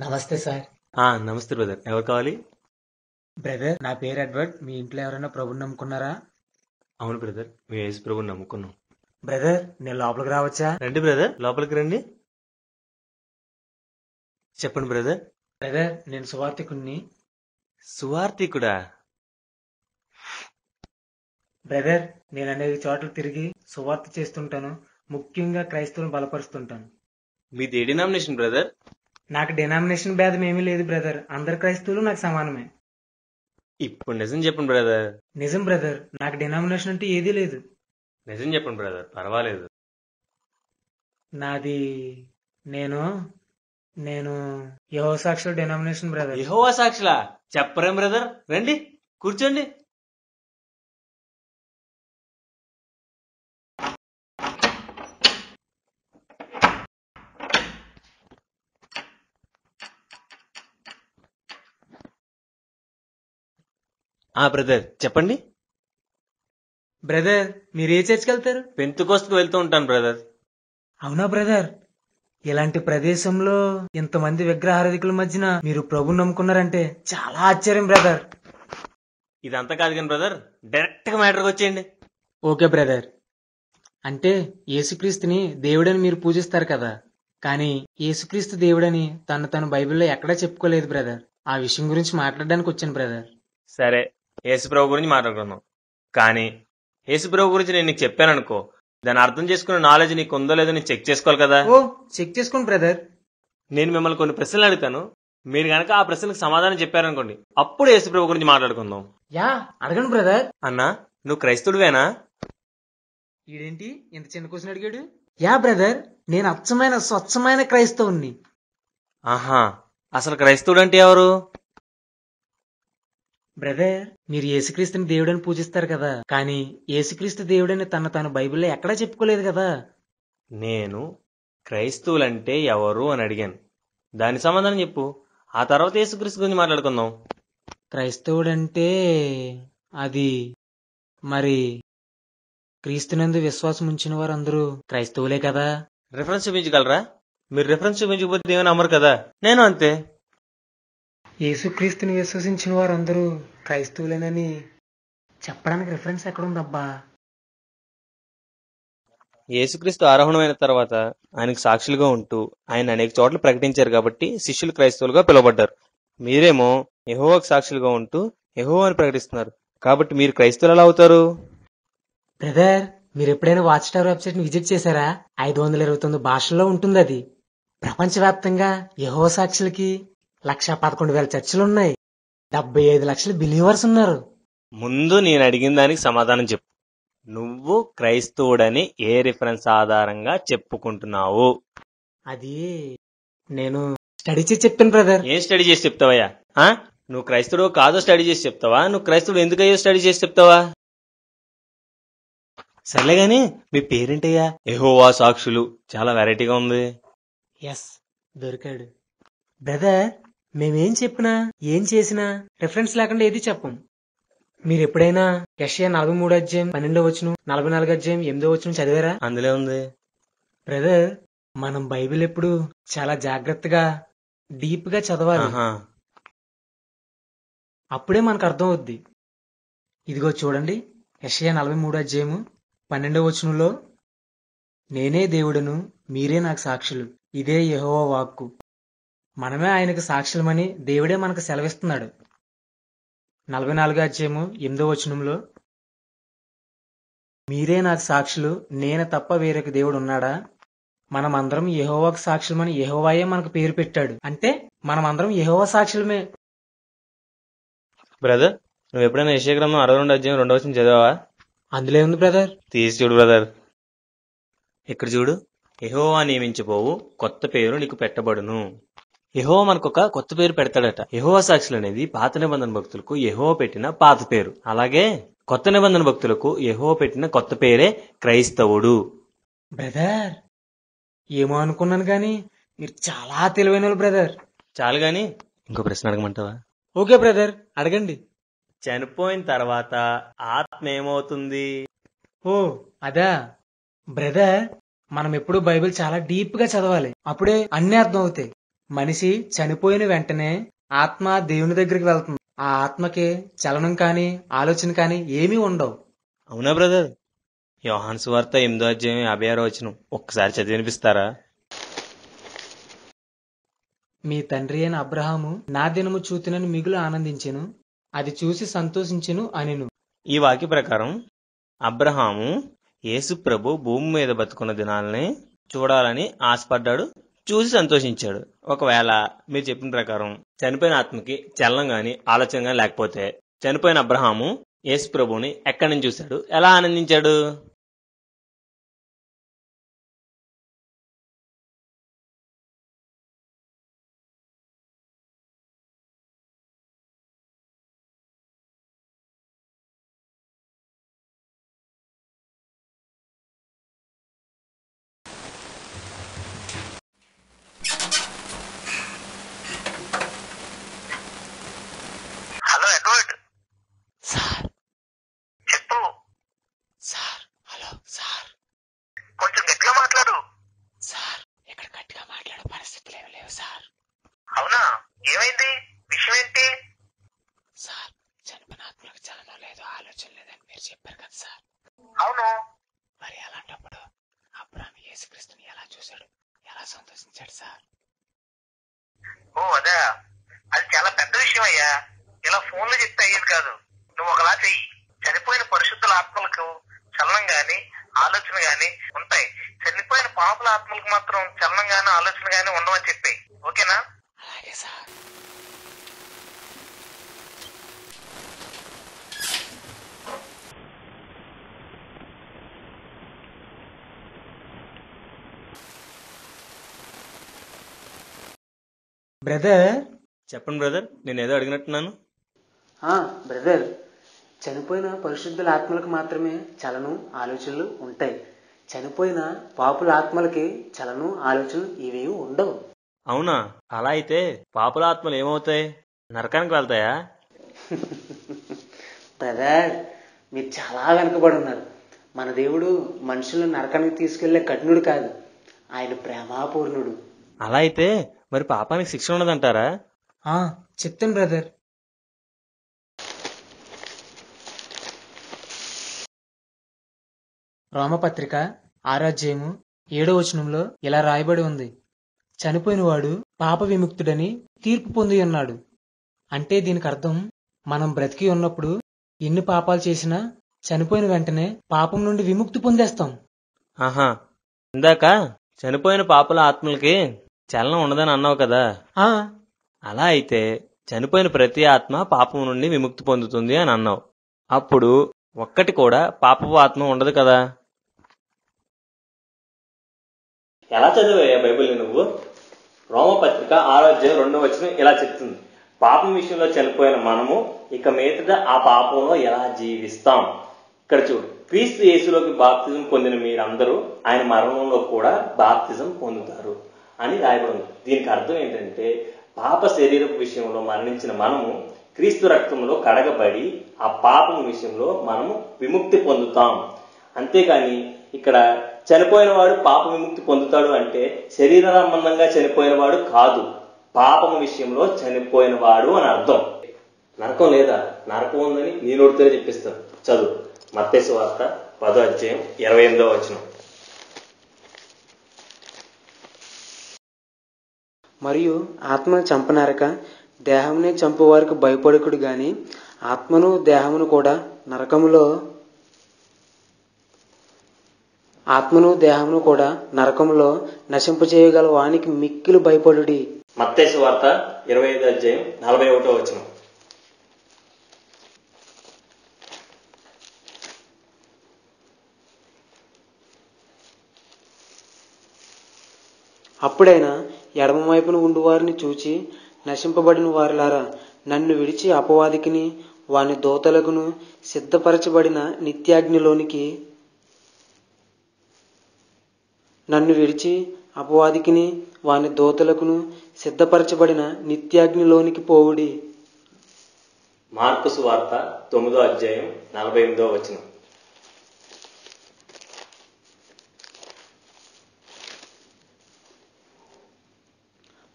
నమస్తే సార్. ఆ, నమస్తే బ్రదర్. ఎవరు కావాలి? బ్రదర్ నా పేరు ఎడ్వర్డ్ మీ ఇంట్లో ఎవరైనా ప్రభుని నమ్ముకున్నారా? అవును బ్రదర్. మీ యేసు ప్రభుని నమ్ముకున్నాం. బ్రదర్ నేను లోపలికి రావచ్చా? రండి బ్రదర్. లోపలికి రండి. చెప్పండి బ్రదర్. బ్రదర్ నేను సువార్థికుణ్ణి. సువార్థికుడా? బ్రదర్ నేను అనేక చోట్ల తిరిగి సువార్త చేస్తుంటాను. ముఖ్యంగా క్రైస్తవులను బలపరుస్తుంటాను. మీది ఏ డినామినేషన్ బ్రదర్? నాకు డినామినేషన్ భేదం ఏమీ లేదు బ్రదర్ అందరు క్రైస్తవులు నాకు సమానమే. ఇప్పుడు నిజం చెప్పండి బ్రదర్ నిజం బ్రదర్ నాకు డినామినేషన్ అంటే ఏదీ లేదు. నిజం చెప్పండి బ్రదర్ పర్వాలేదు. నాది నేను నేను యహో సాక్షుల డినామినేషన్ బ్రదర్ యెహోవా సాక్షులా చెప్పరేం బ్రదర్ రండి కూర్చోండి. ఆ బ్రదర్ చెప్పండి. బ్రదర్ మీరు ఏ చర్చ్కి వెళ్తారు? పెంతుకోస్తకు వెళ్తూ ఉంటాను బ్రదర్ అవునా బ్రదర్ ఇలాంటి ప్రదేశంలో ఇంతమంది విగ్రహారధికుల మధ్యన మీరు ప్రభు నమ్ముకున్నారంటే చాలా ఆశ్చర్యం బ్రదర్ ఇదంతా కాదు కానీ బ్రదర్ డైరెక్ట్గా మ్యాటర్కి వచ్చేయండి. ఓకే బ్రదర్ అంటే యేసుక్రీస్తుని దేవుడని మీరు పూజిస్తారు కదా. కానీ యేసుక్రీస్తు దేవుడని తను తను బైబిల్లో ఎక్కడా చెప్పుకోలేదు బ్రదర్ ఆ విషయం గురించి మాట్లాడడానికి వచ్చాను బ్రదర్ సరే యేసుప్రభు గురించి మాట్లాడుకుందాం. కానీ యేసుప్రభు గురించి నేను నీకు చెప్పాను అనుకో దాన్ని అర్థం చేసుకునే నాలెడ్జ్ నీకు ఉందో లేదో నేను చెక్ చేసుకోవాలి కదా? ఓ చెక్ చేసుకోండి బ్రదర్. నేను మిమ్మల్ని కొన్ని ప్రశ్నలు అడుగుతాను. మీరు గనక ఆ ప్రశ్నలకు సమాధానం చెప్పారనుకోండి అప్పుడు యేసుప్రభు గురించి మాట్లాడుకుందాం. యా అడగండి బ్రదర్. అన్నా నువ్వు క్రైస్తవుడివేనా? ఈడేంటి? ఇంత చిన్న క్వశ్చన్ అడిగాడు? యా బ్రదర్ నేను అచ్చమైన స్వచ్ఛమైన క్రైస్తవుణ్ణి. ఆహా అసలు క్రైస్తవుడు అంటే ఎవరు? బ్రదర్ మీరు యేసుక్రీస్తుని దేవుడని పూజిస్తారు కదా. కానీ యేసుక్రీస్తు దేవుడని తన తన బైబిల్లో ఎక్కడా చెప్పుకోలేదు కదా. నేను క్రైస్తవులంటే ఎవరు అని అడిగాను. దాని సమాధానం చెప్పు. ఆ తర్వాత యేసుక్రీస్తు గురించి మాట్లాడుకుందాం. క్రైస్తవుడంటే అది మరి క్రీస్తునందు విశ్వాసం ఉంచిన వారందరూ క్రైస్తవులే కదా. రిఫరెన్స్ చూపించగలరా? మీరు రిఫరెన్స్ చూపించకపోతే ఏమైనా అమ్మరు కదా. నేను అంతే. యేసుక్రీస్తుని విశ్వసించిన వారందరూ క్రైస్తవులేనని చెప్పడానికి రిఫరెన్స్ ఎక్కడుందబ్బా? యేసుక్రీస్తు ఆరోహణమైన తర్వాత ఆయనకు సాక్షులుగా ఉంటూ ఆయన అనేక చోట్ల ప్రకటించారు కాబట్టి శిష్యులు క్రైస్తవులుగా పిలువబడ్డారు. మీరేమో యెహోవాకు సాక్షులుగా ఉంటూ యెహోవాని ప్రకటిస్తున్నారు. కాబట్టి మీరు క్రైస్తవులు ఎలా అవుతారు? బ్రదర్ మీరు ఎప్పుడైనా వాచ్ టవర్ వెబ్సైట్ని విజిట్ చేశారా? ఐదు వందల ఇరవై తొమ్మిది భాషల్లో ఉంటుంది అది ప్రపంచవ్యాప్తంగా యహో సాక్షులకి లక్ష పదకొండు వేల చర్చలు ఉన్నాయి డెబ్బై ఐదు లక్షల బిలీవర్స్ ఉన్నారు. ముందు నేను అడిగిన దానికి సమాధానం చెప్పు. నువ్వు క్రైస్తవుడని ఏ రిఫరెన్స్ ఆధారంగా చెప్పుకుంటున్నావు? అది నేను స్టడీ చేసి చెప్పాను బ్రదర్. ఏం స్టడీ చేసి చెప్తావయ్యా? నువ్వు క్రైస్తవుడు కాదో స్టడీ చేసి చెప్తావా? నువ్వు క్రైస్తవుడు ఎందుకయ్యో స్టడీ చేసి చెప్తావా? సర్లే గాని మీ పేరేంటయ్యా? ఎహోవా సాక్షులు. చాలా వెరైటీగా ఉంది. ఎస్ దొరికాడు. బ్రదర్ మేమేం చెప్పినా ఏం చేసినా రిఫరెన్స్ లేకుండా ఏది చెప్పం. మీరు ఎప్పుడైనా యషయా నలభై మూడు అధ్యాయం పన్నెండో వచ్చును నలభై నాలుగు అధ్యాయం ఎనిమిదో వచ్చును చదివారా? అందులో ఉంది. బ్రదర్ మనం బైబిల్ ఎప్పుడు చాలా జాగ్రత్తగా డీప్గా చదవాలి. అప్పుడే మనకు అర్థం అవుద్ది ఇదిగో చూడండి యషయా నలభై మూడు అధ్యాయము పన్నెండవ వచనంలో నేనే దేవుడను మీరే నాకు సాక్షులు. ఇదే యెహోవా వాక్కు. మనమే ఆయనకు సాక్షులమని దేవుడే మనకు సెలవిస్తున్నాడు. నలభై నాలుగో అధ్యాయము ఎనిమిదో వచనంలో మీరే నాకు సాక్షులు నేను తప్ప వేరొక దేవుడు ఉన్నాడా? మనమందరం యెహోవాకు సాక్షులమని యెహోవాయే మనకు పేరు పెట్టాడు. అంటే మనమందరం యెహోవా సాక్షులమే. బ్రదర్ నువ్వు ఎప్పుడైనా యశగ్రంథం అరవై రెండు అధ్యాయం రెండవ వచ్చిన చదివావా? అందులో ఉంది బ్రదర్. తీసి చూడు బ్రదర్. ఇక్కడ చూడు? యెహోవా నియమించబోవు కొత్త పేరు నీకు పెట్టబడును. మనకు ఒక కొత్త పేరు పెడతాడట. యెహోవా సాక్షులు అనేది పాత నిబంధన భక్తులకు యెహోవా పెట్టిన పాత పేరు. అలాగే కొత్త నిబంధన భక్తులకు యెహోవా పెట్టిన కొత్త పేరే క్రైస్తవుడు. బ్రదర్ ఏమో అనుకున్నాను కానీ మీరు చాలా తెలివైన వాళ్ళు బ్రదర్. చాలు గాని ఇంకో ప్రశ్న అడగమంటావా? ఓకే బ్రదర్ అడగండి. చనిపోయిన తర్వాత ఆత్మ ఏమవుతుంది? ఓ అదా. బ్రదర్ మనం ఎప్పుడు బైబిల్ చాలా డీప్గా చదవాలి. అప్పుడే అన్ని అర్థం అవుతాయి మనిషి చనిపోయిన వెంటనే ఆత్మ దేవుని దగ్గరికి వెళ్తుంది. ఆ ఆత్మకి చలనం కానీ ఆలోచన కానీ ఏమీ ఉండవు. అవునా బ్రదర్? యోహాన్ సువార్త ఎనిమిదో అధ్యాయం యాభై ఆరో వచ్చిన ఒక్కసారి చదివి వినిపిస్తారా? మీ తండ్రి అయిన అబ్రహాము నా దినము చూతినని మిగులు ఆనందించెను అది చూసి సంతోషించెను అనిను. ఈ వాక్య ప్రకారం అబ్రహాము యేసు ప్రభు భూమి మీద బతుకున్న దినాలని చూడాలని ఆశపడ్డాడు చూసి సంతోషించాడు. ఒకవేళ మీరు చెప్పిన ప్రకారం చనిపోయిన ఆత్మకి చలనం గాని ఆలోచన గాని లేకపోతే చనిపోయిన అబ్రహాము యేసు ప్రభుని ఎక్కడి నుంచి చూశాడు? ఎలా ఆనందించాడు హలో ఎడ్వర్డ్ సార్ చెప్పు సార్ హలో సార్ కొంచెం గట్టిగా మాట్లాడు సార్ ఇక్కడ గట్టిగా మాట్లాడే పరిస్థితులు ఏమి లేవు సార్ అవునా ఏమైంది విషయం ఏంటి సార్ చనిపోయిన ఆత్మలకు చలనం లేదు ఆలోచన లేదని మీరు చెప్పారు కదా సార్ అవును మరి అలాంటప్పుడు అబ్రాహం యేసుక్రీస్తుని ఎలా చూశాడు ఎలా సంతోషించాడు సార్ ఓ అదా అది చాలా పెద్ద విషయం అయ్యా ఇలా ఫోన్లో చెప్తే అయ్యేది కాదు నువ్వు ఒకలా చెయ్యి చనిపోయిన పరిశుద్ధుల ఆత్మలకు చలనం గాని ఆలోచన గాని ఉంటాయి చనిపోయిన పాపుల ఆత్మలకు మాత్రం చలనం గాని ఆలోచన గాని ఉండవని చెప్పాయి ఓకేనా అలాగే సార్ బ్రదర్? చెప్పండి బ్రదర్ నేను ఏదో అడిగినట్టున్నాను. ఆ, బ్రదర్ చనిపోయిన పరిశుద్ధుల ఆత్మలకు మాత్రమే చలనం ఆలోచనలు ఉంటాయి. చనిపోయిన పాపుల ఆత్మలకి చలనం ఆలోచనలు ఇవి ఉండవు. అవునా? అలా అయితే పాపుల ఆత్మలు ఏమవుతాయి? నరకానికి వెళ్తాయా? బ్రదర్ మీరు చాలా వెనకబడి ఉన్నారు. మన దేవుడు మనుషులను నరకానికి తీసుకెళ్ళే కఠినుడు కాదు. ఆయన ప్రేమాపూర్ణుడు. అలా అయితే మరి పాపానికి శిక్ష ఉన్నదంటారా చెప్తాను బ్రదర్. రోమపత్రిక ఆరాధ్యము ఏడో వచనంలో ఇలా రాయబడి ఉంది. చనిపోయినవాడు పాప విముక్తుడని తీర్పు పొంది ఉన్నాడు. అంటే దీనికి అర్థం మనం బ్రతికి ఉన్నప్పుడు ఎన్ని పాపాలు చేసినా చనిపోయిన వెంటనే పాపం నుండి విముక్తి పొందేస్తాం. ఆహా. ఇందాక చనిపోయిన పాపుల ఆత్మలకి చలనం ఉండదని అన్నావు కదా. ఆ. అలా అయితే చనిపోయిన ప్రతి ఆత్మ పాపం నుండి విముక్తి పొందుతుంది అని అన్నావు. అప్పుడు ఒక్కటి కూడా పాపపు ఆత్మ ఉండదు కదా. ఎలా చదివా బైబిల్ నువ్వు? రోమపత్రిక ఆరోగ్యం రెండో వచ్చిన ఇలా చెప్తుంది. పాపం విషయంలో చనిపోయిన మనము ఇక మీదట ఆ పాపంలో ఎలా జీవిస్తాం? ఇక్కడ చూడు. క్రీస్తు యేసులోకి బాప్తిజం పొందిన మీరందరూ ఆయన మరణంలో కూడా బాప్తిజం పొందుతారు. అని రాయబడింది. దీనికి అర్థం ఏంటంటే పాప శరీరపు విషయంలో మరణించిన మనము క్రీస్తు రక్తంలో కడగబడి ఆ పాపం విషయంలో మనము విముక్తి పొందుతాం. అంతేకాని ఇక్కడ చనిపోయిన వాడు పాప విముక్తి పొందుతాడు అంటే శరీర సంబంధంగా చనిపోయిన వాడు కాదు. పాపం విషయంలో చనిపోయిన వాడు అని అర్థం. నరకం లేదా? నరకం ఉందని నేను నోటితోనే చెప్పిస్తాను చదువు. మత్స్య వార్త పదో అధ్యాయం ఇరవై ఎనిమిదో వచ్చినాం మరియు ఆత్మను చంపనరక దేహంనే చంపువారికి భయపడకుడు గాని ఆత్మను దేహమును కూడా నరకములో ఆత్మను దేహమును కూడా నరకములో నశింపచేయగల వానికి మిక్కిలు భయపడుడి. మత్తేసు వార్త ఇరవై ఐదో అధ్యాయం నలభై ఒకటో వచనం. అప్పుడైనా ఎడమవైపున ఉండు వారిని చూచి నశింపబడిన వారిలారా నన్ను విడిచి అపవాదికిని వాని దోతలకును సిద్ధపరచబడిన నిత్యాగ్నిలోనికి నన్ను విడిచి అపవాదికిని వాని దోతలకును సిద్ధపరచబడిన నిత్యాగ్నిలోనికి పోవుడి. మార్కుసు వార్త తొమ్మిదో అధ్యాయం నలభై ఎనిమిదో వచనం.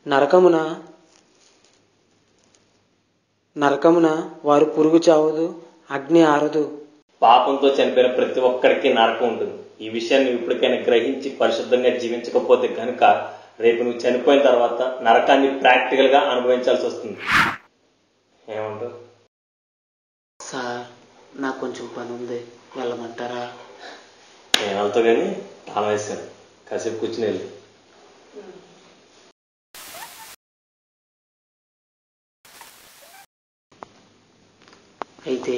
నరకమున నరకమున వారు పురుగు చావదు అగ్ని ఆరదు. పాపంతో చనిపోయిన ప్రతి ఒక్కరికి నరకం ఉంటుంది. ఈ విషయాన్ని ఇప్పటికైనా గ్రహించి పరిశుద్ధంగా జీవించకపోతే కనుక రేపు నువ్వు చనిపోయిన తర్వాత నరకాన్ని ప్రాక్టికల్గా అనుభవించాల్సి వస్తుంది. ఏమంటావు? సార్ నాకు కొంచెం పని ఉంది వెళ్ళమంటారా? నేను వెళ్తావు కానీ? తాళం వేసాను కాసేపు కూర్చుని వెళ్ళి. అయితే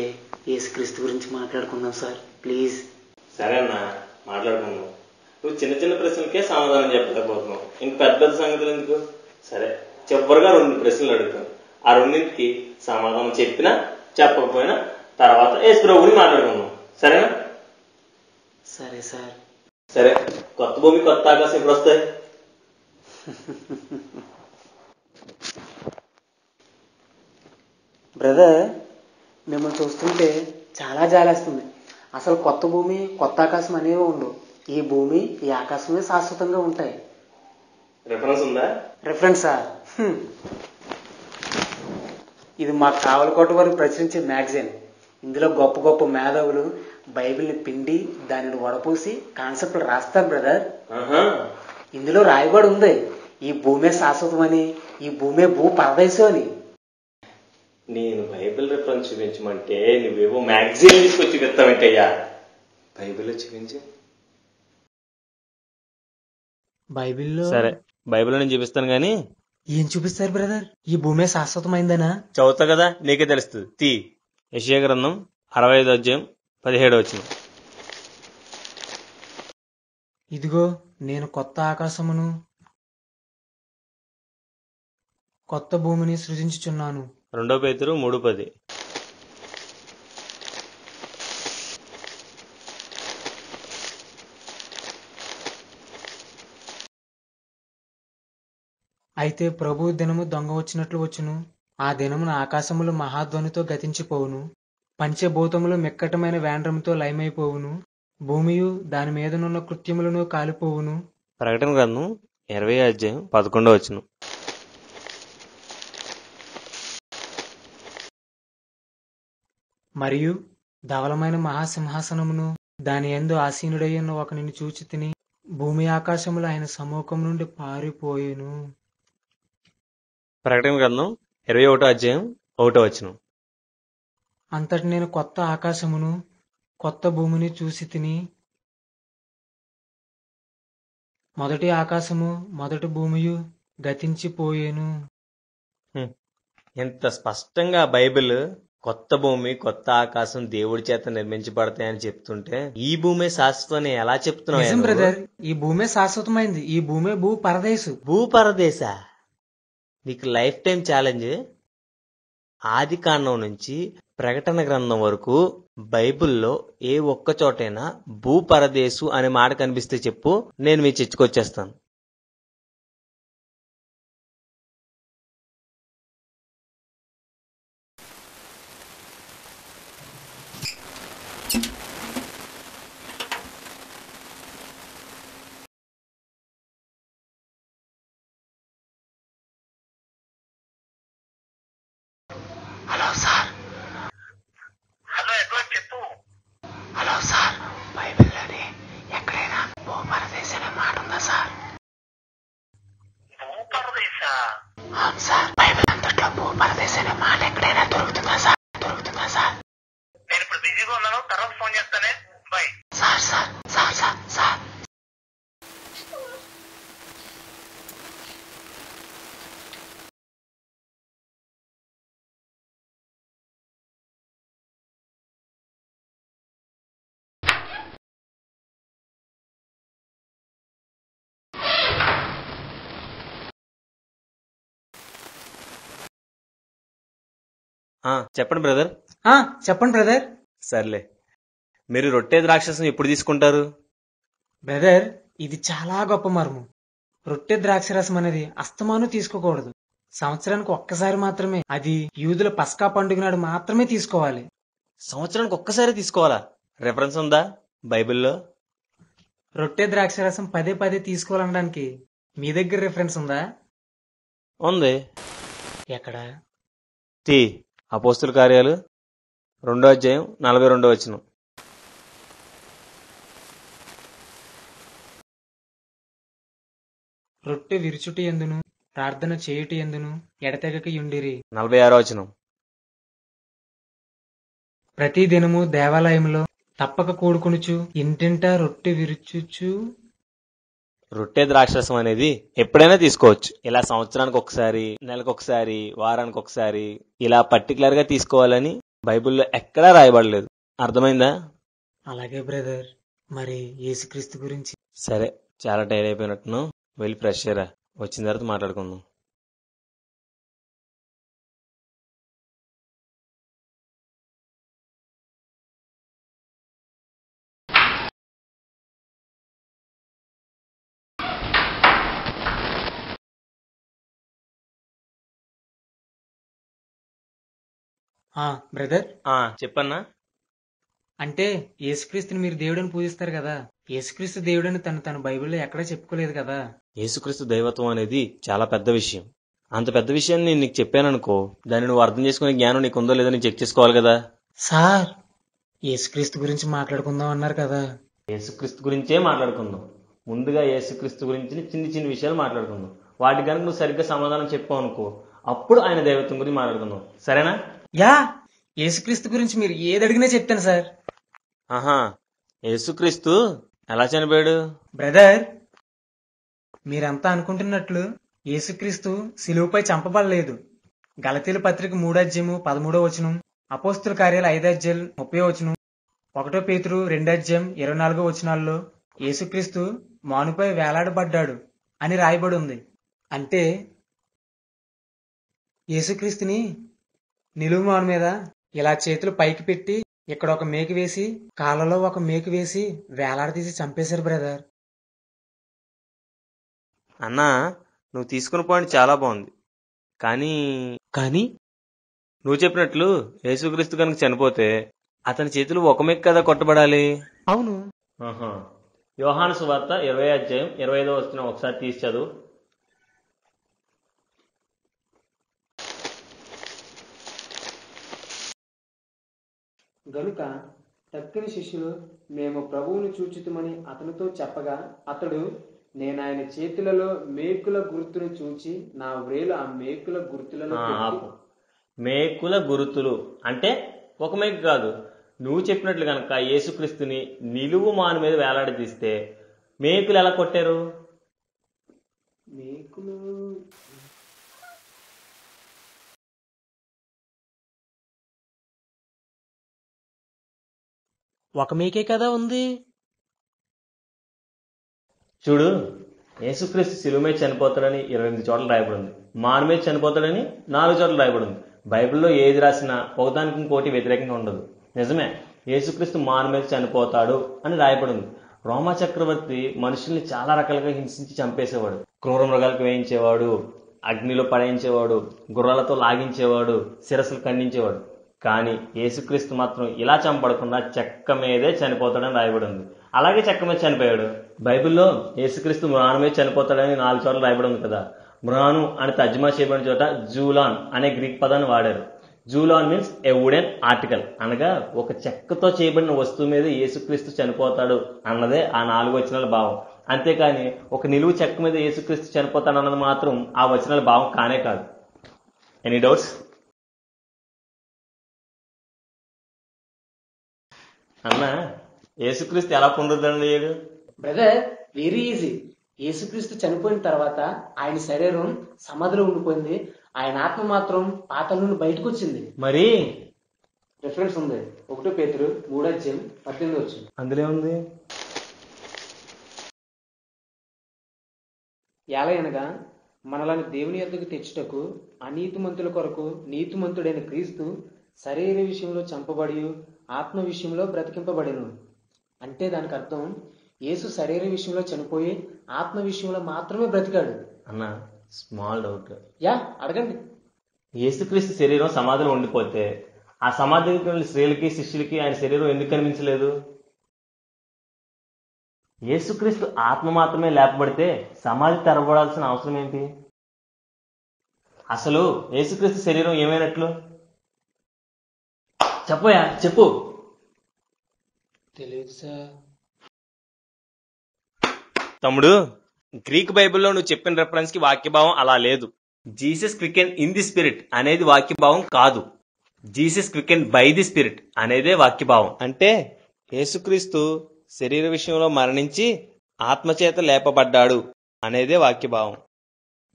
యేసుక్రీస్తు గురించి మాట్లాడుకుందాం సార్. ప్లీజ్. సరే అన్న మాట్లాడుకుందాం. నువ్వు చిన్న చిన్న ప్రశ్నలకే సమాధానం చెప్పలేకపోతున్నావు ఇంక పెద్ద పెద్ద సంగతులు ఎందుకు? సరే చివరిగా రెండు ప్రశ్నలు అడుగుతాను ఆ రెండింటికి సమాధానం చెప్పినా చెప్పకపోయినా తర్వాత యేసు ప్రభు గురించి మాట్లాడుకుందాం. సరేనా? సరే సార్. సరే కొత్త భూమి కొత్త ఆకాశం ఎప్పుడు వస్తాయి? బ్రదర్ మిమ్మల్ని చూస్తుంటే చాలా జాలేస్తుంది. అసలు కొత్త భూమి కొత్త ఆకాశం అనేవి ఉండవు. ఈ భూమి ఈ ఆకాశమే శాశ్వతంగా ఉంటాయి. రిఫరెన్స్ ఉందా? రిఫరెన్సా. ఇది మా కావలకోట వారు ప్రచురించే మ్యాగజైన్. ఇందులో గొప్ప గొప్ప మేధావులు బైబిల్ని పిండి దానిని వడపోసి కాన్సెప్ట్లు రాస్తారు బ్రదర్. ఇందులో రాయబడి ఉంది ఈ భూమే శాశ్వతమని ఈ భూమే భూ పరదేశం అని. నేను బైబిల్ రిఫరెన్స్ చూపించమంటే నువ్వేవో మ్యాగజైన్ తీసుకొచ్చి చూపిస్తావేంటయ్యా బైబిల్లో చూపించు బైబిల్లో సరే బైబిల్లో నేను చూపిస్తాను కానీ ఏం చూపిస్తారు బ్రదర్? ఈ భూమే శాశ్వతమైందనా? చదువుతా కదా నీకే తెలుస్తుంది. తీ. యశయ గ్రంథం అరవై ఐదు అధ్యాయం పదిహేడు వచ్చింది ఇదిగో నేను కొత్త ఆకాశమును కొత్త భూమిని సృజించుచున్నాను. రెండో పేతురు మూడు పది. అయితే ప్రభు దినము దొంగ వచ్చినట్లు వచ్చును. ఆ దినమున ఆకాశములు మహాధ్వనితో గతించిపోవును. పంచభూతములు మిక్కటమైన వేండ్రముతో లయమైపోవును. భూమియు దాని మీదనున్న కృత్యములను కాలిపోవును. ప్రకటన గ్రంథం ఇరవై అధ్యాయం పదకొండో వచ్చును మరియు ధవలమైన మహాసింహాసనమును దాని యందు ఆసీనుడై ఉన్న ఒకనిని చూచి తిని భూమి ఆకాశములు ఆయన సముఖం నుండి పారిపోయెను. ప్రకటన గ్రంథం ఇరవై ఒకటో అధ్యాయం ఒకటో వచ్చును అంతటి నేను కొత్త ఆకాశమును కొత్త భూమిని చూసి తిని మొదటి ఆకాశము మొదటి భూమియు గతించిపోయేను. ఎంత స్పష్టంగా బైబిల్ కొత్త భూమి కొత్త ఆకాశం దేవుడి చేత నిర్మించబడతాయని చెప్తుంటే ఈ భూమి శాశ్వతం ఎలా చెప్తున్నావు బ్రదర్ ఈ భూమే శాశ్వతమైంది. ఈ భూమే భూ పరదేశు. భూపరదేశ నీకు లైఫ్ టైం ఛాలెంజ్? ఆది కాండం నుంచి ప్రకటన గ్రంథం వరకు బైబిల్లో ఏ ఒక్క చోటైనా భూపరదేశు అనే మాట కనిపిస్తే చెప్పు నేను మీ చర్చకొచ్చేస్తాను హలో సార్ హలో ఎడ్వర్డ్ చెప్పు హలో సార్ బైబిల్లోని ఎక్కడైనా భూ పరదేశం అనే మాట ఉందా సార్ భూపరదేశా అవును సార్ బైబిల్ అంతట్లో భూ పరదేశం అనే మాట ఎక్కడైనా దొరుకుతుందా సార్ దొరుకుతుందా సార్ నేను ఇప్పుడు బిజీగా ఉన్నాను తర్వాత ఫోన్ చేస్తానే bye sir sir sir sir sir ఆ, చెప్పండి బ్రదర్. చెప్పండి బ్రదర్. సర్లే. మీరు రొట్టె ద్రాక్షసం ఎప్పుడు తీసుకుంటారు? బ్రదర్ ఇది చాలా గొప్ప మర్మం. రొట్టె ద్రాక్షరసం అనేది అస్తమాను తీసుకోకూడదు. సంవత్సరానికి ఒక్కసారి మాత్రమే. అది యూదుల పస్కా పండుగ నాడు మాత్రమే తీసుకోవాలి. సంవత్సరానికి ఒక్కసారి తీసుకోవాలా? రెఫరెన్స్ ఉందా బైబిల్లో? రొట్టె ద్రాక్షరసం పదే పదే తీసుకోవాలనడానికి మీ దగ్గర రిఫరెన్స్ ఉందా? ఉంది. ఎక్కడ? టీ. అపోస్తుల కార్యాలు రెండో అధ్యాయం నలభై రెండో వచ్చిన రొట్టె విరుచుటి ఎందును? ప్రార్థన చేయుటి ఎందును? ఎడతెగక యుండిరి. నలభై ఆరో వచనం. ప్రతి దినము దేవాలయంలో తప్పక కూడుకొనుచు ఇంటింటా రొట్టె విరుచుచు రొట్టె ద్రాక్షరసం అనేది ఎప్పుడైనా తీసుకోవచ్చు. ఇలా సంవత్సరానికి ఒకసారి నెలకు ఒకసారి వారానికి ఒకసారి ఇలా పర్టికులర్గా తీసుకోవాలని బైబిల్లో ఎక్కడా రాయబడలేదు. అర్థమైందా? అలాగే బ్రదర్. మరి యేసుక్రీస్తు గురించి? సరే చాలా టైర్ అయిపోయినట్టును వెళ్ళి ఫ్రెష్ అయ్యరా వచ్చిన తర్వాత మాట్లాడుకుందాం. బ్రదర్ ఆ చెప్పన్నా? అంటే యేసుక్రీస్తుని మీరు దేవుడని పూజిస్తారు కదా. యేసుక్రీస్తు దేవుడని తను తన బైబిల్లో ఎక్కడా చెప్పుకోలేదు కదా. యేసుక్రీస్తు దైవత్వం అనేది చాలా పెద్ద విషయం. అంత పెద్ద విషయాన్ని నేను నీకు చెప్పాననుకో దాన్ని నువ్వు అర్థం చేసుకునే జ్ఞానం నీకు ఉందో లేదో నీకు చెక్ చేసుకోవాలి కదా. సార్ యేసుక్రీస్తు గురించి మాట్లాడుకుందాం అన్నారు కదా. యేసుక్రీస్తు గురించే మాట్లాడుకుందాం. ముందుగా యేసుక్రీస్తు గురించి చిన్ని చిన్ని విషయాలు మాట్లాడుకుందాం. వాటి కనుక నువ్వు సరిగ్గా సమాధానం చెప్పావు అనుకో అప్పుడు ఆయన దైవత్వం గురించి మాట్లాడుకుందాం. సరేనా? యా యేసుక్రీస్తు గురించి మీరు ఏది అడిగినా చెప్తాను సార్. ఆహా యేసుక్రీస్తు ఎలా చనిపోయాడు? బ్రదర్ మీరంతా అనుకుంటున్నట్లు యేసుక్రీస్తు శిలువుపై చంపబడలేదు. గలతీల పత్రిక మూడో అధ్యాయము పదమూడో వచనం అపోస్తుల కార్యాలు ఐదో అధ్యాయం ముప్పై వచనం ఒకటో పేతురు రెండో అధ్యాయం ఇరవై నాలుగో వచనాల్లో యేసుక్రీస్తు మానుపై వేలాడబడ్డాడు అని రాయబడి ఉంది. అంటే యేసుక్రీస్తుని నిలువు మాను మీద ఇలా చేతులు పైకి పెట్టి ఇక్కడ ఒక మేకు వేసి కాళ్ళలో ఒక మేకు వేసి వేలాడదీసి చంపేశారు బ్రదర్. అన్నా నువ్వు తీసుకున్న పాయింట్ చాలా బాగుంది. కానీ కానీ? నువ్వు చెప్పినట్లు యేసుక్రీస్తు కనుక చనిపోతే అతని చేతులు ఒక మెక్కు కదా కొట్టబడాలి? అవును. యోహాను సువార్త ఇరవై అధ్యాయం ఇరవై ఐదో వస్తున్న ఒకసారి తీసి చదువు. గనుక తక్కిన శిష్యులు మేము ప్రభువును చూచితమని అతనితో చెప్పగా అతడు నేను ఆయన చేతులలో మేకుల గుర్తును చూచి నా వ్రేలు ఆ మేకుల గుర్తులను. మేకుల గురుతులు అంటే ఒక మేకు కాదు నువ్వు చెప్పినట్లు కనుక యేసుక్రీస్తుని నిలువు మాను మీద వేలాడదీస్తే మేకులు ఎలా కొట్టారు మేకులు ఒక మీకే కదా ఉంది? చూడు యేసుక్రీస్తు శిలువ మీద చనిపోతాడని ఇరవై ఎనిమిది చోట్ల రాయబడింది. మాను మీద చనిపోతాడని నాలుగు చోట్ల రాయబడింది. బైబిల్లో ఏది రాసినా ఒకదానికి ఇంకోటి వ్యతిరేకంగా ఉండదు. నిజమే యేసుక్రీస్తు మాను మీద చనిపోతాడు అని రాయబడింది. రోమా చక్రవర్తి మనుషుల్ని చాలా రకాలుగా హింసించి చంపేసేవాడు. క్రూర మృగాలకు వేయించేవాడు అగ్నిలో పడేయించేవాడు గుర్రాలతో లాగించేవాడు శిరస్సులు ఖండించేవాడు. కానీ యేసుక్రీస్తు మాత్రం ఇలా చంపడకుండా చెక్క మీదే చనిపోతాడని రాయబడి ఉంది అలాగే చెక్క మీద చనిపోయాడు. బైబిల్లో యేసుక్రీస్తు మృణాను మీద చనిపోతాడని నాలుగు చోట్ల రాయబడి ఉంది కదా. మృణాను అని తర్జుమా చేయబడిన చోట జూలాన్ అనే గ్రీక్ పదాన్ని వాడారు. జూలాన్ మీన్స్ ఏ వుడెన్ ఆర్టికల్. అనగా ఒక చెక్కతో చేయబడిన వస్తువు మీద యేసుక్రీస్తు చనిపోతాడు అన్నదే ఆ నాలుగు వచనాల భావం. అంతేకాని ఒక నిలువు చెక్క మీద యేసుక్రీస్తు చనిపోతాడు అన్నది మాత్రం ఆ వచనాల భావం కానే కాదు. ఎనీ డౌట్స్ అన్న యేసుక్రీస్తు ఎలా పునరుద్ధరణ చేయడు బ్రదర్ వెరీ ఈజీ యేసుక్రీస్తు చనిపోయిన తర్వాత ఆయన శరీరం సమాధిలో ఉండిపోయింది. ఆయన ఆత్మ మాత్రం పాతల నుండి బయటకు వచ్చింది మరి? రిఫరెన్స్ ఉంది. ఒకటో పేతురు మూడో అధ్యాయం పద్దెనిమిది వచ్చింది అందులో ఉంది ఎలయనగా మనలను దేవుని యొద్దకు తెచ్చుటకు అనీతిమంతుల కొరకు నీతిమంతుడైన క్రీస్తు శరీర విషయంలో చంపబడి ఆత్మ విషయంలో బ్రతికింపబడిను. అంటే దానికి అర్థం యేసు శరీర విషయంలో చనిపోయి ఆత్మ విషయంలో మాత్రమే బ్రతికాడు. అన్న స్మాల్ డౌట్. యా అడగండి. యేసుక్రీస్తు శరీరం సమాధిలో ఉండిపోతే ఆ సమాధికి వెళ్ళిన స్త్రీలకి శిష్యులకి ఆయన శరీరం ఎందుకు కనిపించలేదు? యేసుక్రీస్తు ఆత్మ మాత్రమే లేపబడితే సమాధి తెరబడాల్సిన అవసరం ఏంటి? అసలు యేసుక్రీస్తు శరీరం ఏమైనట్లు? చెప్పయా చెప్పు. తెలియదు సార్. తమ్ముడు గ్రీక్ బైబిల్లో నువ్వు చెప్పిన రెఫరెన్స్కి వాక్యభావం అలా లేదు. Jesus quicken in the spirit అనేది వాక్యభావం కాదు. Jesus quicken by the spirit అనేదే వాక్యభావం. అంటే యేసుక్రీస్తు శరీర విషయంలో మరణించి ఆత్మచేత లేపబడ్డాడు అనేదే వాక్యభావం.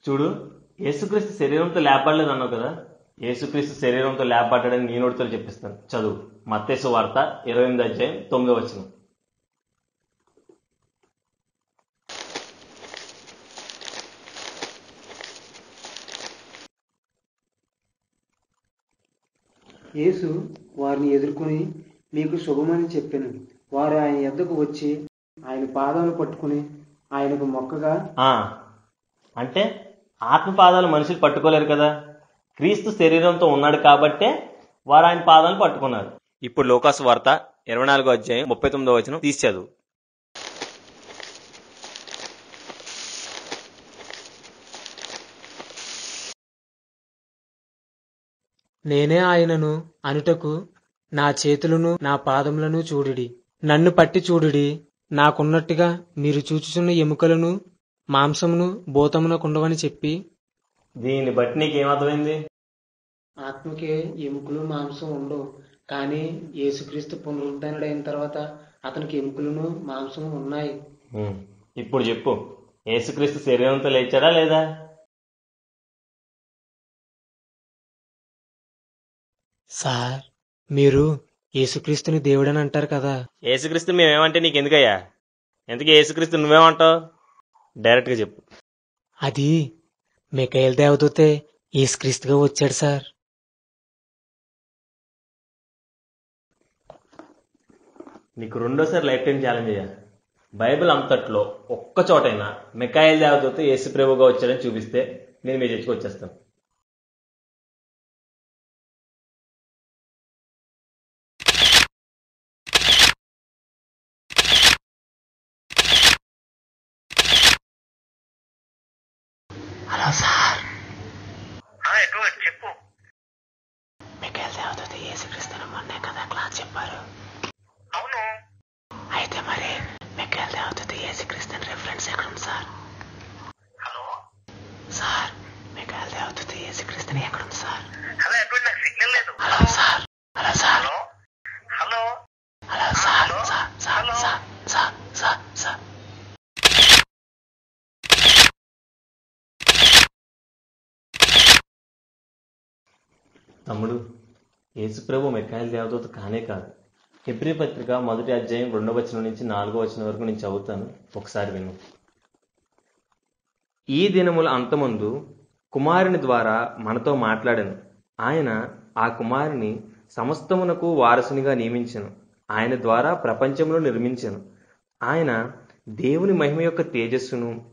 చూడు యేసుక్రీస్తు శరీరంతో లేపబడలేదు అన్నావు కదా? యేసుక్రీస్తు శరీరంతో లేపబడ్డాడని నీ నోటితో చెప్పిస్తాను. చదువు. మత్తేసు వార్త ఇరవై ఎనిమిది అధ్యాయం తొమ్మిదో వచ్చిన యేసు వారిని ఎదుర్కొని మీకు శుభమని చెప్పాను. వారు ఆయన ఎద్దకు వచ్చి ఆయన పాదాలు పట్టుకుని ఆయనకు మొక్కగా ఆ, అంటే ఆత్మపాదాలు మనుషులు పట్టుకోలేరు కదా? క్రీస్తు శరీరంతో ఉన్నాడు కాబట్టే వారు ఆయన పాదాలను పట్టుకున్నారు. ఇప్పుడు లోకాసు వార్త ఇరవై నాలుగో అధ్యాయం ముప్పై తొమ్మిదో వచనం తీసి చదువు. నేనే ఆయనను అనుటకు నా చేతులను నా పాదములను చూడుడి. నన్ను పట్టి చూడుడి. నాకున్నట్టుగా మీరు చూచుచున్న ఎముకలను మాంసమును భూతమునకుండవని చెప్పి దీన్ని బట్టి నీకు ఏమర్థమైంది ఆత్మకే ఎముకలు మాంసం ఉండవు. కానీ యేసుక్రీస్తు పునరుద్ధరణుడైన తర్వాత అతనికి ఎముకలను మాంసం ఉన్నాయి. ఇప్పుడు చెప్పు. యేసుక్రీస్తు శరీరంతో లేచాడా లేదా? సార్ మీరు యేసుక్రీస్తుని దేవుడని అంటారు కదా. యేసుక్రీస్తు మేమేమంటే నీకు ఎందుకయ్యా ఎందుకు యేసుక్రీస్తు నువ్వేమంటావు? డైరెక్ట్గా చెప్పు. అది మికైల్ దేవదూతే ఈస్క్రీస్తుగా వచ్చాడు సార్. నీకు రెండోసారి లైఫ్ టైం ఛాలెంజ్ అయ్యా బైబిల్ అంతట్లో ఒక్క చోటైనా మికాయల్ దేవతతో ఏసు ప్రభుగా వచ్చాడని చూపిస్తే నేను మీ చర్చకు వచ్చేస్తాను. హలో సార్ చెప్పు. మికైల్ దేవదూత యేసుక్రీస్తుని మొన్నే కదా క్లాస్ చెప్పారు అవును. అయితే మరి మికైల్ దేవదూత యేసుక్రీస్తుని రిఫరెన్స్ ఎక్కడుంది సార్ హలో సార్ మికైల్ దేవదూత యేసుక్రీస్తుని ఎక్కడుంది సార్ హలో ఎటువంటి నాకు సిగ్నల్ లేదు hello sir hello sir hello hello hello sir sir sir sir sir sir sir తమ్ముడు యేసుప్రభు మికాయల్ దేవదూత కానే కాదు. హెబ్రి పత్రిక మొదటి అధ్యాయం రెండవ వచనం నుంచి నాలుగో వచనం వరకు నేను చదువుతాను. ఒకసారి విను. ఈ దినముల అంతమందు కుమారుని ద్వారా మనతో మాట్లాడాను. ఆయన ఆ కుమారుని సమస్తమునకు వారసునిగా నియమించను. ఆయన ద్వారా ప్రపంచంలో నిర్మించను. ఆయన దేవుని మహిమ యొక్క తేజస్సును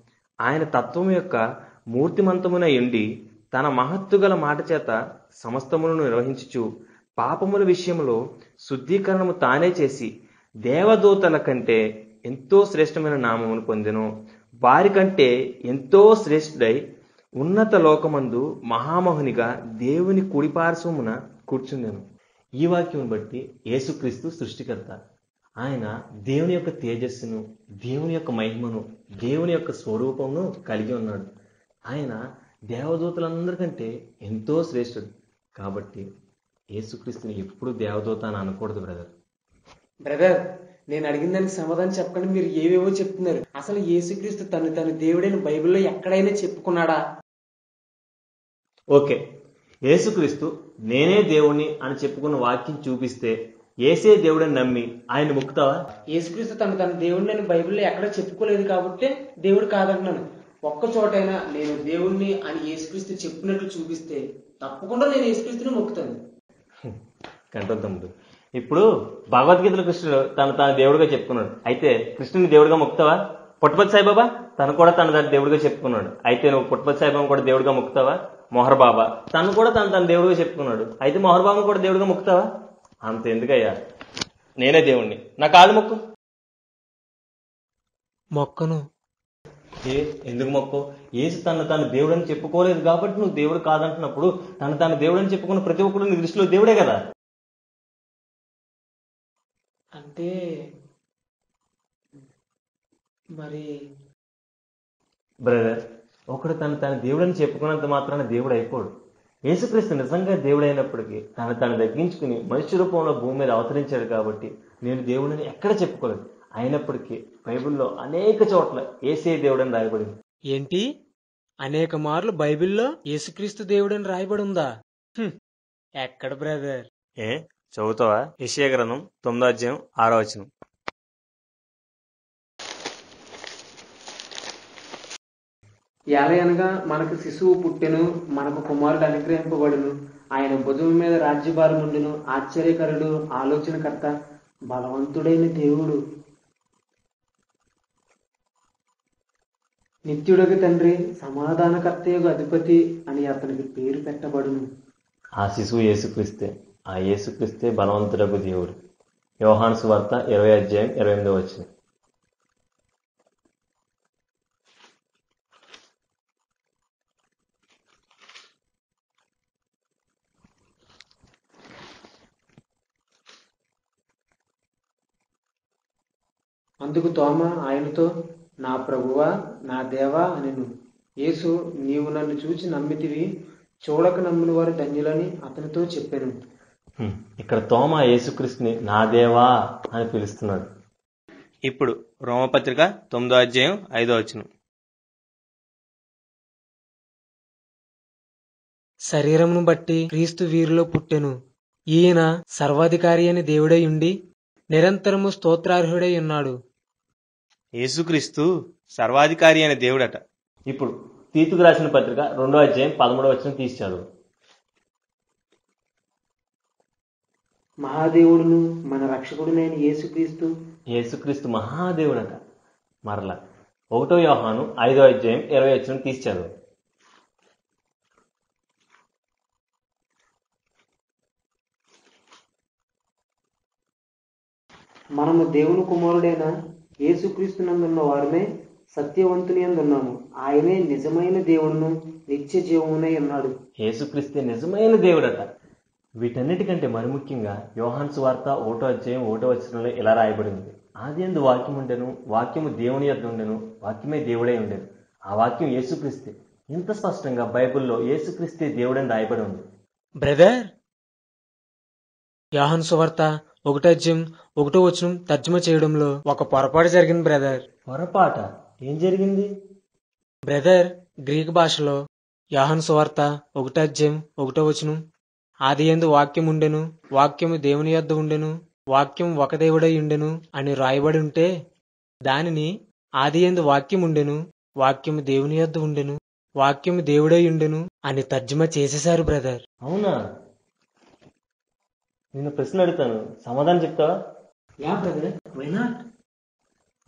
ఆయన తత్వం యొక్క మూర్తిమంతమున ఎండి తన మహత్తు గల మాట చేత సమస్తములను నిర్వహించుచు పాపముల విషయంలో శుద్ధీకరణము తానే చేసి దేవదూతల కంటే ఎంతో శ్రేష్టమైన నామమును పొందెను. వారి కంటే ఎంతో శ్రేష్ఠుడై ఉన్నత లోకమందు మహామహునిగా దేవుని కుడిపార్శ్వమున కూర్చుందెను. ఈ వాక్యం బట్టి యేసుక్రీస్తు సృష్టికర్త. ఆయన దేవుని యొక్క తేజస్సును దేవుని యొక్క మహిమను దేవుని యొక్క స్వరూపమును కలిగి ఉన్నాడు. ఆయన దేవదూతలందరికంటే ఎంతో శ్రేష్ఠుడు. కాబట్టి యేసుక్రీస్తుని ఎప్పుడు దేవదూత అని అనకూడదు బ్రదర్. బ్రదర్ నేను అడిగిన దానికి సమాధానం చెప్పకుండా మీరు ఏవేవో చెప్తున్నారు. అసలు యేసుక్రీస్తు తను తను దేవుడైన బైబిల్లో ఎక్కడైనా చెప్పుకున్నాడా? ఓకే. యేసుక్రీస్తు నేనే దేవుణ్ణి అని చెప్పుకున్న వాక్యం చూపిస్తే ఏసే దేవుడని నమ్మి ఆయన ముక్తావా యేసుక్రీస్తు తను తన దేవుడిని బైబిల్లో ఎక్కడ చెప్పుకోలేదు కాబట్టి దేవుడు కాదంటున్నాను ఒక్క చోటైనా నేను దేవుణ్ణి అని యేసుక్రీస్తు చెప్పినట్లు చూపిస్తే తప్పకుండా నేను యేసుక్రీస్తుని మొక్కుతాను. కంటోన్ తమ్ముడు. ఇప్పుడు భగవద్గీతలో కృష్ణుడు తను తన దేవుడిగా చెప్పుకున్నాడు. అయితే కృష్ణుని దేవుడిగా మొక్కుతావా? పుట్టపతి సాయిబాబా? తను కూడా తన తన దేవుడిగా చెప్పుకున్నాడు. అయితే నువ్వు పుట్టపతి సాయిబాబా కూడా దేవుడిగా మొక్కుతావా? మొహర్ బాబా. తను కూడా తను తన దేవుడిగా చెప్పుకున్నాడు. అయితే మొహర్ బాబా కూడా దేవుడిగా మొక్కుతావా? అంత ఎందుకయ్యా? నేనే దేవుణ్ణి. నా కాదు మొక్కు. మొక్కను ఏ ఎందుకు మొక్కో ఏసు తను తాను దేవుడని చెప్పుకోలేదు కాబట్టి నువ్వు దేవుడు కాదంటున్నప్పుడు తను తాను దేవుడని చెప్పుకున్న ప్రతి ఒక్కడు నీ దృష్టిలో దేవుడే కదా? అంటే మరి బ్రదర్ ఒకడు తను తన దేవుడని చెప్పుకున్నంత మాత్రాన దేవుడు అయిపోడు. యేసుక్రీస్తు నిజంగా దేవుడైనప్పటికీ తను తను తగ్గించుకుని మనుష్య రూపంలో భూమి మీద అవతరించాడు కాబట్టి నేను దేవుడిని ఎక్కడ చెప్పుకోలేదు. అయినప్పటికీ బైబిల్లో అనేక చోట్ల ఏసే దేవుడని రాయబడింది. ఏంటి? అనేక మార్లు బైబిల్లో యేసుక్రీస్తు దేవుడని రాయబడి ఉందా. ఎక్కడ బ్రదర్? ఏ? చదువుతావా? యెషయా గ్రంథం తొమ్మిదో అధ్యాయం ఆరో వచనం. అనగా మనకు శిశువు పుట్టెను మనకు కుమారుడు అనుగ్రహింపబడును. ఆయన భుజం మీద రాజ్యభారం ఉండును ఆశ్చర్యకరుడు ఆలోచనకర్త బలవంతుడైన దేవుడు. నిత్యుడగు తండ్రి సమాధానకర్తయగు అధిపతి అని అతనికి పేరు పెట్టబడును. ఆ శిశువు యేసుక్రీస్తే ఆ యేసుక్రీస్తే బలవంతుడకు దేవుడు. యోహాను సువార్త ఇరవై అధ్యాయం ఇరవై ఎనిమిదో వచ్చిన అందుకు తోమ ఆయనతో నా ప్రభువా నా దేవా అనెను. యేసు నీవు నన్ను చూచి నమ్మితివి చూడక నమ్మిన వారు ధన్యులని అతనితో చెప్పాను. ఇక్కడ తోమ యేసుక్రీస్తుని నా దేవా అని పిలుస్తున్నాడు. ఇప్పుడు రోమపత్రిక తొమ్మిదో అధ్యాయం ఐదో వచనం. శరీరమును బట్టి క్రీస్తు వీరిలో పుట్టెను. ఈయన సర్వాధికారి అని దేవుడై ఉండి నిరంతరము స్తోత్రార్హుడై ఉన్నాడు. యేసుక్రీస్తు సర్వాధికారి అనే దేవుడట. ఇప్పుడు తీతుకు రాసిన పత్రిక రెండో అధ్యాయం పదమూడో వచనం తీసి చదువు. మహాదేవుడును మన రక్షకుడునైన యేసుక్రీస్తు. యేసుక్రీస్తు మహాదేవుడట. మరలా ఒకటో యోహాను ఐదో అధ్యాయం ఇరవై వచనం తీసి చదువు. మనము దేవుని కుమారుడైన యేసుక్రీస్తునందున్న వారమే సత్యవంతుని అందున్నాము. ఆయనే నిజమైన దేవుడును నిత్య జీవమునై ఉన్నాడు. యేసుక్రీస్తే నిజమైన దేవుడట. వీటన్నిటికంటే మరి ముఖ్యంగా యోహాన్ సువార్త ఓటో అధ్యాయం ఓటో వచనంలో ఇలా రాయబడింది. ఆది ఎందు వాక్యం ఉండెను వాక్యము దేవుని యొద్ద ఉండెను వాక్యమే దేవుడై ఉండెను. ఆ వాక్యం యేసుక్రీస్తే. ఇంత స్పష్టంగా బైబిల్లో యేసుక్రీస్తే దేవుడని రాయబడి ఉంది. బ్రదర్ యాహన్ సువార్త ఒకటో అధ్యాయం ఒకటో వచనం తర్జుమ చేయడంలో ఒక పొరపాటు జరిగింది బ్రదర్. పొరపాట? ఏం జరిగింది? బ్రదర్ గ్రీక్ భాషలో యాహన్ సువార్త ఒకటో అధ్యాయం ఒకటో వచనం ఆది యందు వాక్యం ఉండెను వాక్యము దేవుని యొద్ద ఉండెను వాక్యం ఒక దేవుడై ఉండెను అని రాయబడి ఉంటే దానిని ఆది యందు వాక్యం ఉండెను వాక్యము దేవుని యొద్ద ఉండెను వాక్యము దేవుడై ఉండెను అని తర్జుమ చేసేశారు బ్రదర్. అవునా? నేను ప్రశ్న అడుగుతాను. సమాధానం చెప్తావా? యా బ్రదర్ వై నాట్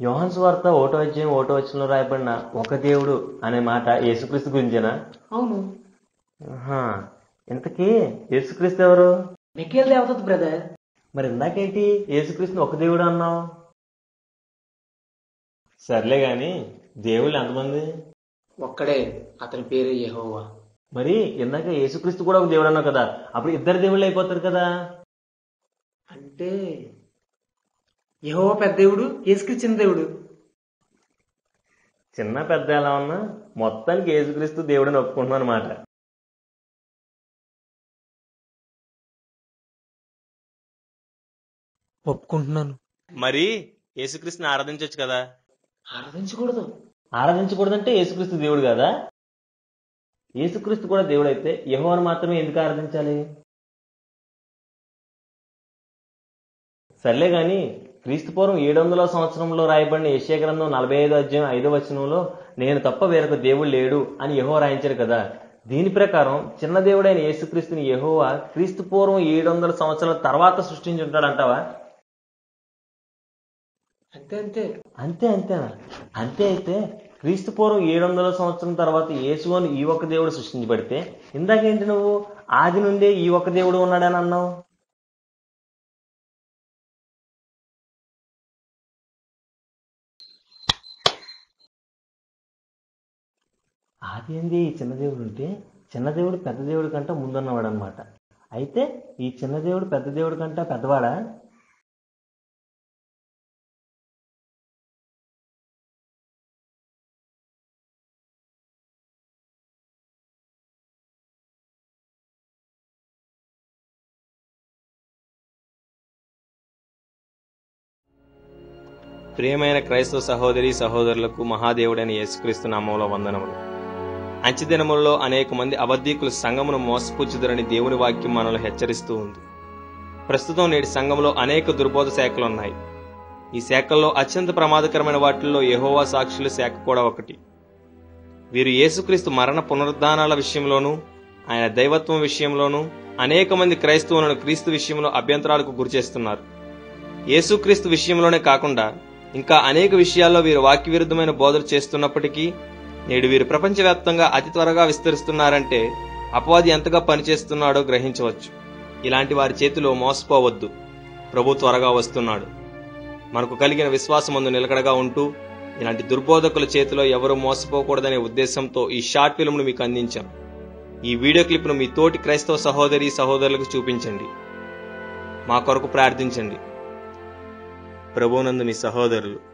యోహాన్ సువార్త ఓటో అధ్యాయం ఓటో వచనంలో రాయబడిన ఒక దేవుడు అనే మాట యేసుక్రీస్తు గురించేనా? అవును. ఆహా. ఇంతకీ యేసుక్రీస్తు ఎవరు? మికేల్ దేవత బ్రదర్ మరి ఇందాకేంటి యేసుక్రీస్తుని ఒక దేవుడు అన్నావు? సర్లే గాని దేవుళ్ళు ఎంతమంది? ఒక్కడే. అతని పేరు యెహోవా. మరి ఇందాక యేసుక్రీస్తు కూడా ఒక దేవుడు అన్నావు కదా అప్పుడు ఇద్దరు దేవుళ్ళు అయిపోతారు కదా? అంటే యెహోవా పెద్ద దేవుడు యేసుక్రీస్తు చిన్న దేవుడు చిన్న పెద్ద ఎలా ఉన్నా మొత్తానికి యేసుక్రీస్తు దేవుడని ఒప్పుకుంటున్నాను అనమాట ఒప్పుకుంటున్నాను. మరి యేసుక్రీస్తుని ఆరాధించవచ్చు కదా? ఆరాధించకూడదు. ఆరాధించకూడదంటే యేసుక్రీస్తు దేవుడు కదా? యేసుక్రీస్తు కూడా దేవుడు అయితే యెహోవాను మాత్రమే ఎందుకు ఆరాధించాలి? సర్లే గాని క్రీస్తు పూర్వం ఏడు వందల సంవత్సరంలో రాయబడిన యెషయా గ్రంథం నలభై ఐదో అధ్యాయం ఐదో వచనంలో నేను తప్ప వేరొక దేవుడు లేడు అని యెహోవా రాయించారు కదా. దీని ప్రకారం చిన్న దేవుడైన యేసుక్రీస్తుని యెహోవా క్రీస్తు పూర్వం ఏడు వందల సంవత్సరాల తర్వాత సృష్టించుంటాడంటావా? అంతే అంతే. అంతే అంతేనా అంతే అయితే క్రీస్తు పూర్వం ఏడు వందల సంవత్సరం తర్వాత యేసు అని ఈ ఒక్క దేవుడు సృష్టించబడితే ఇందాకేంటి నువ్వు? ఆది నుండే ఈ ఒక్క దేవుడు ఉన్నాడని అన్నావు? అదేంది ఏంది ఈ చిన్న దేవుడు ఉంటే చిన్న దేవుడు పెద్ద దేవుడి కంటే ముందున్నవాడు అనమాట అయితే ఈ చిన్న దేవుడు పెద్ద దేవుడి కంటే పెద్దవాడా? ప్రియమైన క్రైస్తవ సహోదరి సహోదరులకు మహాదేవుడైన యేసుక్రీస్తు నామంలో వందనములు. అంచెదినములలో అనేక మంది అబద్ధీకులు సంఘమును మోసపుచ్చుదరని దేవుని వాక్యం మనల్ని హెచ్చరిస్తూ ఉంది. ప్రస్తుతం నేటి సంఘంలో అనేక దుర్బోధ శాఖలు ఉన్నాయి ఈ శాఖల్లో అత్యంత ప్రమాదకరమైన వాటిల్లో యహోవా సాక్షుల శాఖ కూడా ఒకటి. వీరు యేసుక్రీస్తు మరణ పునరుద్ధానాల విషయంలోనూ ఆయన దైవత్వం విషయంలోనూ అనేక మంది క్రైస్తవులను క్రీస్తు విషయంలో అభ్యంతరాలకు గురిచేస్తున్నారు. యేసుక్రీస్తు విషయంలోనే కాకుండా ఇంకా అనేక విషయాల్లో వీరు వాక్య విరుద్ధమైన బోధలు చేస్తున్నప్పటికీ నేడు వీరు ప్రపంచవ్యాప్తంగా అతి త్వరగా విస్తరిస్తున్నారంటే అపవాది ఎంతగా పనిచేస్తున్నాడో గ్రహించవచ్చు. ఇలాంటి వారి చేతిలో మోసపోవద్దు. ప్రభు త్వరగా వస్తున్నాడు. మనకు కలిగిన విశ్వాసమందు నిలకడగా ఉంటూ ఇలాంటి దుర్బోధకుల చేతిలో ఎవరూ మోసపోకూడదనే ఉద్దేశంతో ఈ షార్ట్ ఫిల్మ్ను మీకు అందించాం. ఈ వీడియో క్లిప్ను మీ తోటి క్రైస్తవ సహోదరి సహోదరులకు చూపించండి. మా కొరకు ప్రార్థించండి. ప్రభునందు మీ సహోదరులు.